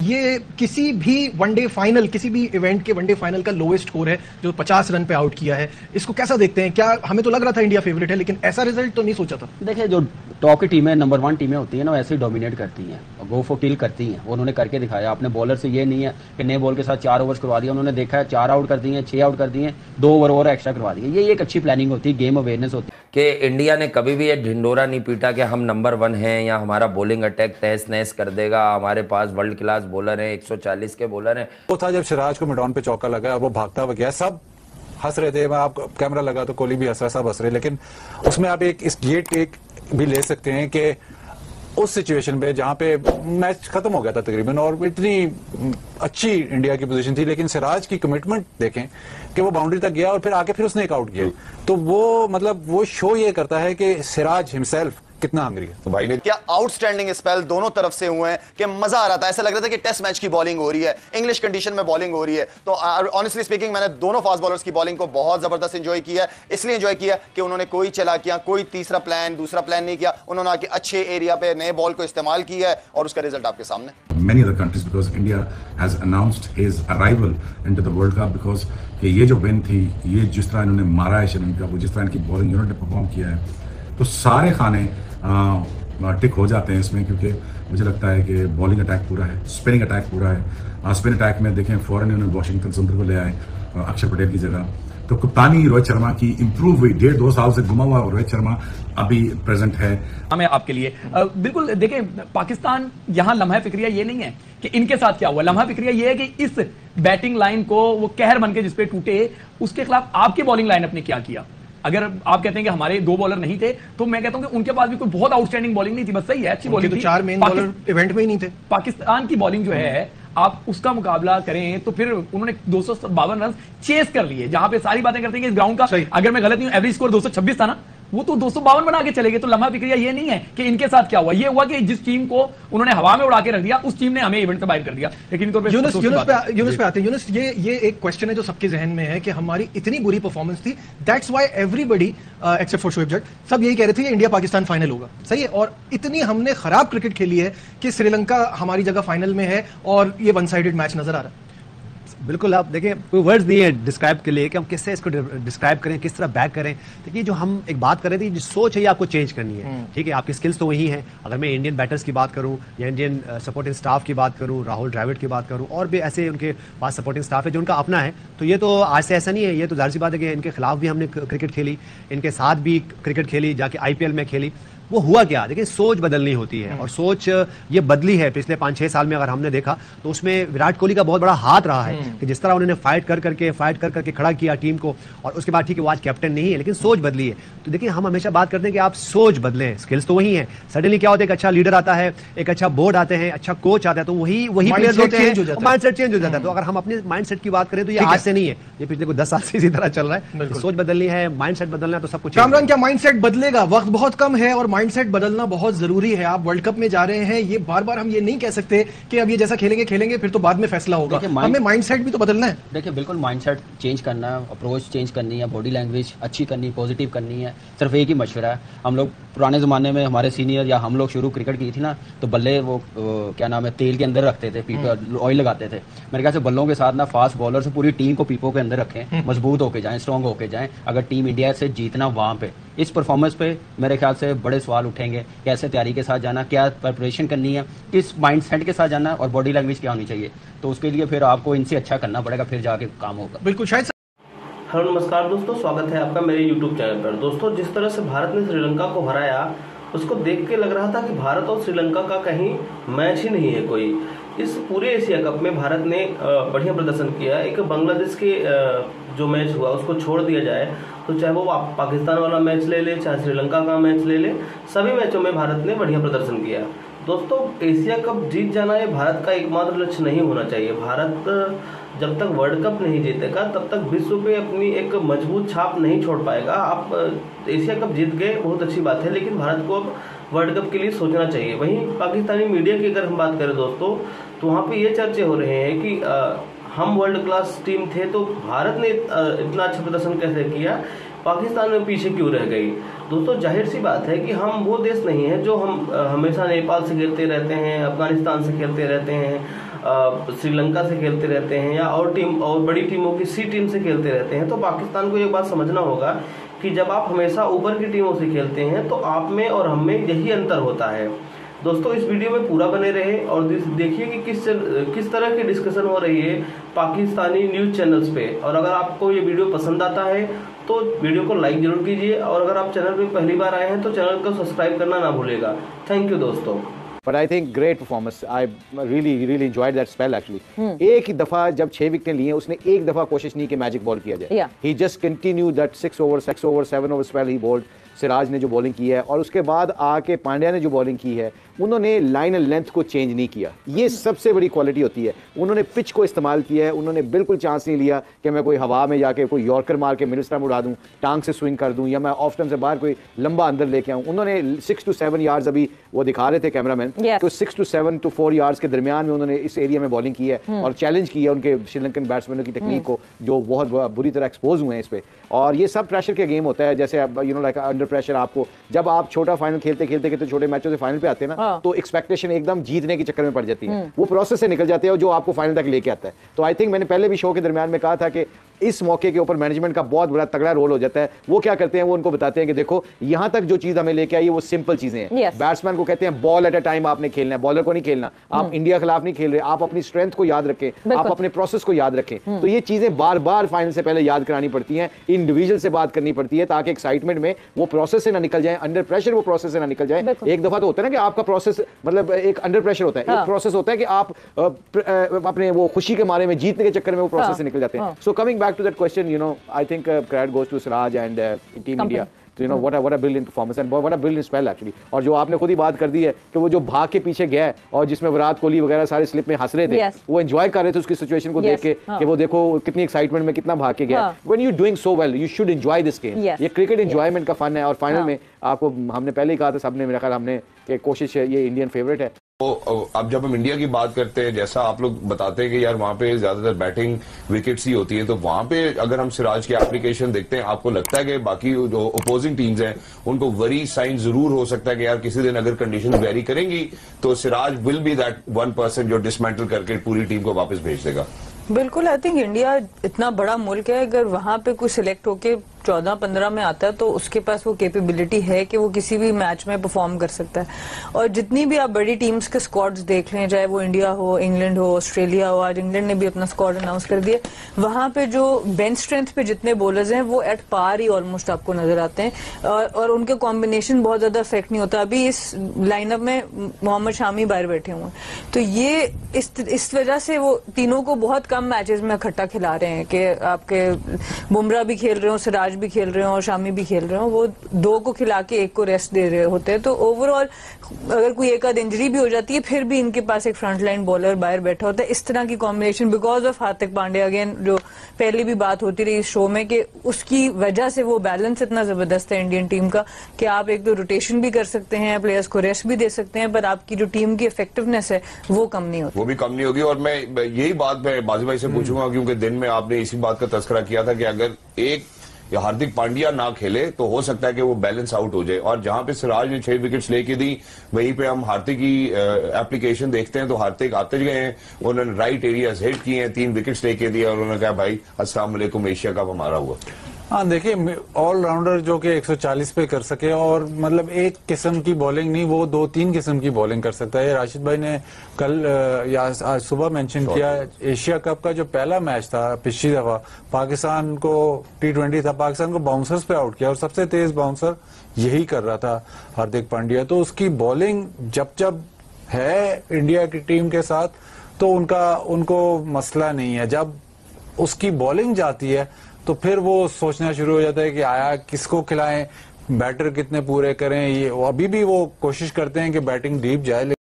ये किसी भी वनडे फाइनल किसी भी इवेंट के वनडे फाइनल का लोएस्ट स्कोर है, जो 50 रन पे आउट किया है। इसको कैसा देखते हैं? क्या हमें तो लग रहा था इंडिया फेवरेट है, लेकिन ऐसा रिज़ल्ट तो नहीं सोचा था। देखिए, जो टॉप की टीमें नंबर वन टीमें होती हैं ना वैसे ही डोमिनेट करती हैं गो फॉर किल करती हैं उन्होंने करके दिखाया। अपने बॉलर से ये नहीं है कि नए बॉल के साथ चार ओवर्स करवा दिया उन्होंने देखा है, चार आउट कर दिए छः आउट कर दिए दो ओवर और एक्स्ट्रा करवा दिए ये एक अच्छी प्लानिंग होती है गेम अवेयरनेस होती है। कि इंडिया ने कभी भी ये ढिंडोरा नहीं पीटा कि हम नंबर वन हैं या हमारा बॉलिंग अटैक तहस नहस कर देगा। हमारे पास वर्ल्ड क्लास बॉलर हैं 140 के बॉलर हैं। वो था जब सिराज को मिडॉन पे चौका लगा वो भागता हुआ गया। सब हंस रहे थे आप कैमरा लगा तो कोहली भी हंस रहा सब हंस रहे। लेकिन उसमें आप एक, इस ये टेक भी ले सकते हैं कि उस सिचुएशन पे जहाँ पे मैच खत्म हो गया था तकरीबन और इतनी अच्छी इंडिया की पोजीशन थी लेकिन सिराज की कमिटमेंट देखें कि वो बाउंड्री तक गया और फिर आके फिर उसने एक आउट किया। तो वो मतलब वो शो ये करता है कि सिराज हिमसेल्फ कितना हंगरी है? तो भाई ने क्या आउटस्टैंडिंग स्पेल दोनों तरफ़ से हुए हैं कि मज़ा आ रहा था। ऐसा लग रहा था कि टेस्ट मैच की बॉलिंग हो रही है इंग्लिश कंडीशन में बॉलिंग हो रही है। तो ऑनेस्टली स्पीकिंग मैंने दोनों फास्ट बॉलर्स की बॉलिंग को बहुत ज़बरदस्त इंजॉय किया इसलिए इंजॉय किया कि उन्होंने कोई चला किया कोई तीसरा प्लान दूसरा प्लान नहीं किया। उन्होंने आके अच्छे एरिया पे नए बॉल को इस्तेमाल किया है और उसका रिज़ल्ट आपके सामने many other countries because India has announced his arrival into the World Cup because कि ये जो विन थी ये जिस तरह इन्होंने मारा है श्रीलंका को जिस तरह इनकी बॉलिंग यूनिट ने परफॉर्म किया है। तो सारे खाने टिक हो जाते हैं इसमें क्योंकि मुझे लगता है कि बॉलिंग अटैक पूरा है स्पिनिंग अटैक पूरा है। स्पिन अटैक में देखें फॉरन इन्होंने वॉशिंगटन सुंदर को ले आए अक्षर पटेल की जगह। तो कप्तानी रोहित शर्मा की इंप्रूव हुई, डेढ़ दो साल से घुमा हुआ रोहित शर्मा अभी प्रेजेंट है। हमें आपके लिए बिल्कुल देखें, पाकिस्तान यहाँ लम्हा फिक्रिया ये नहीं है कि इनके साथ क्या हुआ। लम्हा फिक्रिया ये है कि इस बैटिंग लाइन को वो कहर बन के जिसपे टूटे, उसके खिलाफ आपकी बॉलिंग लाइनअप ने क्या किया? अगर आप कहते हैं कि हमारे दो बॉलर नहीं थे तो मैं कहता हूँ कि उनके पास भी कोई बहुत आउटस्टैंडिंग बॉलिंग नहीं थी बस सही है अच्छी बॉलिंग तो चार मेन बॉलर इवेंट में ही नहीं थे। पाकिस्तान की बॉलिंग जो है आप उसका मुकाबला करें तो फिर उन्होंने दो सौ बावन रन चेस कर लिए जहाँ पे सारी बातें करते हैं कि इस ग्राउंड का अगर मैं गलत नहीं हूँ एवरेज स्कोर दो सौ छब्बीस था ना? वो तो दो सौ बावन बना के चले गए तो लम्हा फिक्रिया ये नहीं है कि इनके साथ क्या हुआ। ये हुआ कि जिस टीम को उन्होंने हवा में उड़ा के रख दिया उस टीम ने हमें इवेंट से बाहर कर दिया। लेकिन यूनिस पे यूनिस पे आते हैं। यूनिस ये ये एक क्वेश्चन है जो सबके जहन में है कि हमारी इतनी बुरी परफॉर्मेंस थी। That's why everybody except for Shoaib Jatt सब यही कह रहे थे इंडिया पाकिस्तान फाइनल होगा। सही है? और इतनी हमने खराब क्रिकेट खेली है कि श्रीलंका हमारी जगह फाइनल में है और ये वन साइडेड मैच नज़र आ रहा है। बिल्कुल आप देखें कोई वर्ड्स दिए हैं डिस्क्राइब के लिए कि हम किससे इसको डिस्क्राइब करें किस तरह बैक करें। देखिए जो हम एक बात कर रहे थे जो सोच है ये आपको चेंज करनी है। हम्म। ठीक है आपकी स्किल्स तो वही हैं। अगर मैं इंडियन बैटर्स की बात करूँ या इंडियन सपोर्टिंग स्टाफ की बात करूँ राहुल ड्राविड की बात करूँ और भी ऐसे उनके पास सपोर्टिंग स्टाफ है जो उनका अपना है तो ये तो आज से ऐसा नहीं है। ये तो ज़ाहिर सी बात है कि इनके खिलाफ भी हमने क्रिकेट खेली इनके साथ भी क्रिकेट खेली जाके आईपीएल में खेली। वो हुआ क्या? देखिए सोच बदलनी होती है और सोच ये बदली है पिछले पाँच छह साल में अगर हमने देखा तो उसमें विराट कोहली का बहुत बड़ा हाथ रहा है हम्म। कि जिस तरह उन्होंने फाइट कर करके फाइट कर करके खड़ा किया टीम को और उसके बाद ठीक है वो आज कैप्टन नहीं है लेकिन सोच बदली है। तो देखिए हम हमेशा बात करते हैं कि आप सोच बदलें स्किल्स तो वही है। सडनली क्या होता है एक अच्छा लीडर आता है एक अच्छा बोर्ड आते हैं अच्छा कोच आता है तो वही वही प्लेयर होते हैं माइंड सेट चेंज हो जाता है। तो हम्म। अगर हम अपने माइंड सेट की बात करें तो ये आज से नहीं है। ये पिछले को दस साल से इसी तरह चल रहा है। सोच बदलनी है माइंड सेट बदलना है तो सब कुछ कामरान क्या माइंड सेट बदलेगा? वक्त बहुत कम है और माइंड सेट बदलना बहुत बहुत ज़रूरी है। आप वर्ल्ड कप में जा रहे हैं ये बार बार हम ये नहीं कह सकते कि अब ये जैसा खेलेंगे खेलेंगे फिर तो बाद में फैसला होगा। हमें माइंडसेट भी तो बदलना है। देखिए बिल्कुल माइंडसेट चेंज करना है अप्रोच चेंज करनी है बॉडी लैंग्वेज अच्छी करनी पॉजिटिव करनी है सिर्फ़ एक ही मशवरा है। हम लोग पुराने ज़माने में हमारे सीनियर या हम लोग शुरू क्रिकेट की थी ना तो बल्ले वो क्या नाम है तेल के अंदर रखते थे पीपो ऑयल हम्म। लगाते थे मेरे ख्याल से बल्लों के साथ ना फास्ट बॉलर से पूरी टीम को पीपो के अंदर रखें हम्म। मज़बूत होके जाएँ स्ट्रॉन्ग होके जाएँ अगर टीम इंडिया से जीतना वहाँ पे इस परफॉर्मेंस पे मेरे ख्याल से बड़े सवाल उठेंगे कैसे तैयारी के साथ जाना क्या प्रिपरेशन करनी है किस माइंड सेट के साथ जाना और बॉडी लैंग्वेज क्या होनी चाहिए तो उसके लिए फिर आपको इनसे अच्छा करना पड़ेगा फिर जाके काम होगा बिल्कुल शायद हेलो नमस्कार दोस्तों, स्वागत है आपका मेरे यूट्यूब चैनल पर। दोस्तों, जिस तरह से भारत ने श्रीलंका को हराया, उसको देख के लग रहा था कि भारत और श्रीलंका का कहीं मैच ही नहीं है कोई। इस पूरे एशिया कप में भारत ने बढ़िया प्रदर्शन किया एक बांग्लादेश के जो मैच हुआ, उसको छोड़ दिया जाए तो चाहे वो पाकिस्तान वाला मैच ले ले, चाहे श्रीलंका का मैच ले ले, सभी मैचों में भारत ने बढ़िया प्रदर्शन किया। दोस्तों, एशिया कप जीत जाना ये भारत का एकमात्र लक्ष्य नहीं होना चाहिए। भारत जब तक वर्ल्ड कप नहीं जीतेगा, तब तक विश्व पे अपनी एक मज़बूत छाप नहीं छोड़ पाएगा। आप एशिया कप जीत गए, बहुत अच्छी बात है, लेकिन भारत को अब वर्ल्ड कप के लिए सोचना चाहिए। वहीं पाकिस्तानी मीडिया की अगर हम बात करें दोस्तों तो वहाँ पे ये चर्चे हो रहे हैं कि हम वर्ल्ड क्लास टीम थे तो भारत ने इतना अच्छा प्रदर्शन कैसे किया? पाकिस्तान में पीछे क्यों रह गई? दोस्तों, ज़ाहिर सी बात है कि हम वो देश नहीं है जो हम हमेशा नेपाल से खेलते रहते हैं, अफ़गानिस्तान से खेलते रहते हैं श्रीलंका से खेलते रहते हैं या और टीम और बड़ी टीमों की सी टीम से खेलते रहते हैं। तो पाकिस्तान को एक बात समझना होगा कि जब आप हमेशा ऊपर की टीमों से खेलते हैं तो आप में और हम में यही अंतर होता है। दोस्तों, इस वीडियो में पूरा बने रहे और देखिए कि किस किस तरह की डिस्कशन हो रही है पाकिस्तानी न्यूज़ चैनल्स पे। और अगर आपको ये वीडियो पसंद आता है तो वीडियो को लाइक ज़रूर कीजिए। और अगर आप चैनल पे पहली बार आए हैं तो चैनल को सब्सक्राइब करना ना भूलेगा। थैंक यू दोस्तों। But I think great performance. I really, really enjoyed that spell actually. एक ही दफ़ा जब छह विकेटें लिए उसने एक दफ़ा कोशिश नहीं की मैजिक बॉल किया जाए Yeah. He just continue that six over six over seven over spell he bowled Siraj ने जो बॉलिंग की है और उसके बाद आके पांड्या ने जो बॉलिंग की है उन्होंने लाइन एंड लेंथ को चेंज नहीं किया। ये सबसे बड़ी क्वालिटी होती है। उन्होंने पिच को इस्तेमाल किया है उन्होंने बिल्कुल चांस नहीं लिया कि मैं कोई हवा में जाके कोई यॉर्कर मार के मिनिस्टर में उड़ा दूँ टांग से स्विंग कर दूँ या मैं ऑफ़ टर्म से बाहर कोई लंबा अंदर लेके आऊँ। उन्होंने सिक्स टू सेवन यार्ड्स अभी वो दिखा रहे थे कैमरामैन Yes. तो six to seven to four yards के दरमियान में उन्होंने इस एरिया में बॉलिंग की है और चैलेंज किया है उनके श्रीलंकन बैट्समैनों की टेक्निक को जो बहुत बुरी तरह एक्सपोज हुए हैं इस पर और ये सब प्रेशर के गेम होता है जैसे you know like under pressure आपको। जब आप छोटा फाइनल खेलते खेलते खेलते छोटे मैचों से फाइनल पे आते हैं ना हाँ। तो एक्सपेक्टेशन एकदम जीतने के चक्कर में पड़ जाती है। वो प्रोसेस से निकल जाते हैं जो आपको फाइनल तक लेके आता है। तो आई थिंक मैंने पहले भी शो के दरमियान में कहा था कि इस मौके के ऊपर मैनेजमेंट का बहुत बड़ा तगड़ा रोल हो जाता है। वो क्या करते हैं वो उनको बताते हैं कि देखो यहाँ तक जो चीज़ हमें लेके आई है वो सिंपल चीज़ें हैं। Yes. बैट्समैन को कहते हैं बॉल एट अ टाइम आपने खेलना है बॉलर को नहीं खेलना। आप इंडिया खिलाफ नहीं खेल रहे आप अपनी स्ट्रेंथ को याद रखें आप अपने प्रोसेस को याद रखें। तो ये चीज़ें बार बार फाइनल से पहले याद करानी पड़ती हैं इंडिविजुअल से बात करनी पड़ती है ताकि एक्साइटमेंट में वो प्रोसेस से ना निकल जाए अंडर प्रेशर वो प्रोसेस से ना निकल जाए। एक दफ़ा तो होता है ना कि आपका प्रोसेस मतलब एक अंडर प्रेशर होता है। हाँ। एक प्रोसेस होता है कि आप अपने वो खुशी के मारे में जीतने के चक्कर में वो प्रोसेस हाँ। से निकल जाते हैं। हाँ। So coming back to that question you know I think credit goes to Siraj and team Company. India तो you know what what a brilliant performance and what a brilliant spell actually और जो आपने खुद ही बात कर दी है कि वो जो भाग के पीछे गया है और जिसमें विराट कोहली वगैरह सारे स्लिप में हंस रहे थे Yes. वो एंजॉय कर रहे थे उसकी सिचुएशन को Yes, देख के हाँ. कि वो देखो कितनी एक्साइटमेंट में कितना भाग के गया. When you doing so well you should enjoy this game Yes. ये क्रिकेट एंजॉयमेंट का फन है और फाइनल हाँ. में आपको हमने पहले ही कहा था सबने मेरा ख्याल हमने कि कोशिश है ये इंडियन फेवरेट है तो अब जब हम इंडिया की बात करते हैं, जैसा आप लोग बताते हैं कि यार वहाँ पे ज़्यादातर बैटिंग विकेट्स ही होती है तो वहाँ पे अगर हम सिराज की एप्लीकेशन देखते हैं, आपको लगता है कि बाकी जो अपोजिंग टीम्स हैं, उनको वरी साइन ज़रूर हो सकता है कि यार किसी दिन अगर कंडीशन वेरी करेंगी तो Siraj will be that one person जो डिसमेंटल करके पूरी टीम को वापस भेज देगा। बिल्कुल आई थिंक इंडिया इतना बड़ा मुल्क है, अगर वहाँ पे कुछ सिलेक्ट होके चौदह पंद्रह में आता है तो उसके पास वो कैपेबिलिटी है कि वो किसी भी मैच में परफॉर्म कर सकता है। और जितनी भी आप बड़ी टीम्स के स्क्वाड्स देख लें चाहे वो इंडिया हो इंग्लैंड हो ऑस्ट्रेलिया हो आज इंग्लैंड ने भी अपना स्क्वाड अनाउंस कर दिया। वहाँ पे जो बेंच स्ट्रेंथ पे जितने बॉलर्स हैं वो एट पार ही ऑलमोस्ट आपको नज़र आते हैं। और, और उनके कॉम्बिनेशन बहुत ज़्यादा इफ़ेक्ट नहीं होता। अभी इस लाइनअप में मोहम्मद शामी बाहर बैठे हुए हैं। तो ये इस इस वजह से वो तीनों को बहुत कम मैचेस में इकट्ठा खिला रहे हैं कि आपके बुमराह भी खेल रहे हो सिराज भी खेल रहे हो और शामी भी खेल रहे हो वो दो को खिला के एक को रेस्ट दे रहे होते हैं। तो ओवरऑल अगर कोई एक आध इंजरी भी हो जाती है फिर भी इनके पास एक फ्रंट लाइन बॉलर बाहर बैठा होता है। इस तरह की combination because of Hardik Pandya again जो पहले भी बात होती रही इस शो में कि उसकी वजह से वो बैलेंस इतना ज़बरदस्त है इंडियन टीम का कि आप एक तो रोटेशन भी कर सकते हैं प्लेयर्स को रेस्ट भी दे सकते हैं पर आपकी जो टीम की इफेक्टिवनेस है वो कम नहीं होती। वो भी कम नहीं होगी और मैं मैं यही बात मैं बाजी भाई से पूछूँगा क्योंकि दिन में आपने इसी बात का तस्करा किया था कि अगर एक या हार्दिक पांड्या ना खेले तो हो सकता है कि वो बैलेंस आउट हो जाए। और जहाँ पे सिराज ने छह विकेट्स लेके दी, वहीं पे हम हार्दिक की एप्लीकेशन देखते हैं तो हार्दिक आते गए हैं। उन्होंने राइट एरिया हिट किए हैं, तीन विकेट्स लेके दिए और उन्होंने कहा, भाई असलामेकुम एशिया कप हमारा हुआ। हाँ देखिए ऑलराउंडर जो कि 140 पे कर सके और मतलब एक किस्म की बॉलिंग नहीं वो दो तीन किस्म की बॉलिंग कर सकता है। राशिद भाई ने कल या आज सुबह मेंशन किया एशिया कप का जो पहला मैच था पिछली दफ़ा पाकिस्तान को टी ट्वेंटी था पाकिस्तान को बाउंसर्स पे आउट किया और सबसे तेज बाउंसर यही कर रहा था हार्दिक पांड्या। तो उसकी बॉलिंग जब जब है इंडिया की टीम के साथ तो उनका उनको मसला नहीं है। जब उसकी बॉलिंग जाती है तो फिर वो सोचना शुरू हो जाता है कि आया, किसको खिलाएँ? बैटर कितने पूरे करें? ये अभी भी वो कोशिश करते हैं कि बैटिंग डीप जाए